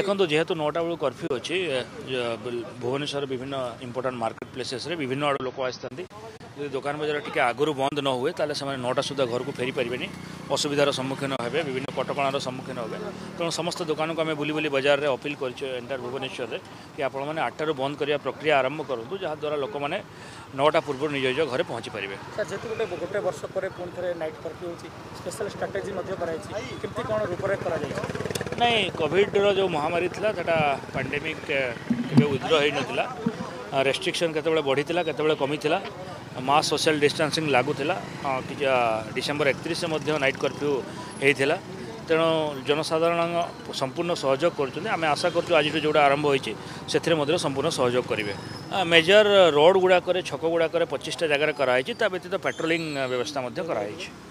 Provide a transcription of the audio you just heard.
এখন তো যেহেতু নটা বেড়ে কর্ফিউ অছি ভুবনেশ্বর বিভিন্ন ইম্পর্টাট মার্কেট প্লেসেসে বিভিন্ন আড়ু লোক আসতে যদি দোকান বাজার টিকে আগর বন্ধ ন হুয়ে তাহলে সে নটা সুদ্ধা ঘরক ফেরি পারে অসুবিধার সম্মুখীন হবে বিভিন্ন কটকণার সম্মুখীন হবে তেমন সমস্ত দোকান আমি বুলি বুলি বজারে অপিল করছি এন্টার ভুবনেশ্বর কি আপনার আটটার বন্ধ করা প্রক্রিয়া আরম্ভ করতু যা দ্বারা লোক মানে নটা পূর্ব নিজ নিজ ঘরে পৌঁছি পারবে যেহেতু গোটে গোটে বর্ষ পরে পুঁথরে নাইট কর্ফ্যু হচ্ছে স্পেশাল স্ট্রাটেজি করা ନାଇଁ କୋଭିଡ଼ର ଯେଉଁ ମହାମାରୀ ଥିଲା ସେଟା ପାଣ୍ଡେମିକ୍ କେବେ ଉଦ୍ର ହୋଇନଥିଲା ରେଷ୍ଟ୍ରିକ୍ସନ୍ କେତେବେଳେ ବଢ଼ିଥିଲା କେତେବେଳେ କମିଥିଲା ମାସ୍ ସୋସିଆଲ୍ ଡିଷ୍ଟାନ୍ସିଂ ଲାଗୁଥିଲା କିଛି ଡିସେମ୍ବର ଏକତିରିଶରେ ମଧ୍ୟ ନାଇଟ୍ କର୍ଫ୍ୟୁ ହୋଇଥିଲା ତେଣୁ ଜନସାଧାରଣ ସମ୍ପୂର୍ଣ୍ଣ ସହଯୋଗ କରୁଛନ୍ତି ଆମେ ଆଶା କରୁଛୁ ଆଜିଠୁ ଯେଉଁଟା ଆରମ୍ଭ ହୋଇଛି ସେଥିରେ ମଧ୍ୟ ସମ୍ପୂର୍ଣ୍ଣ ସହଯୋଗ କରିବେ ମେଜର ରୋଡ଼ ଗୁଡ଼ାକରେ ଛକ ଗୁଡ଼ାକରେ ପଚିଶଟା ଜାଗାରେ କରାହେଇଛି ତା ବ୍ୟତୀତ ପାଟ୍ରୋଲିଂ ବ୍ୟବସ୍ଥା ମଧ୍ୟ କରାହେଇଛି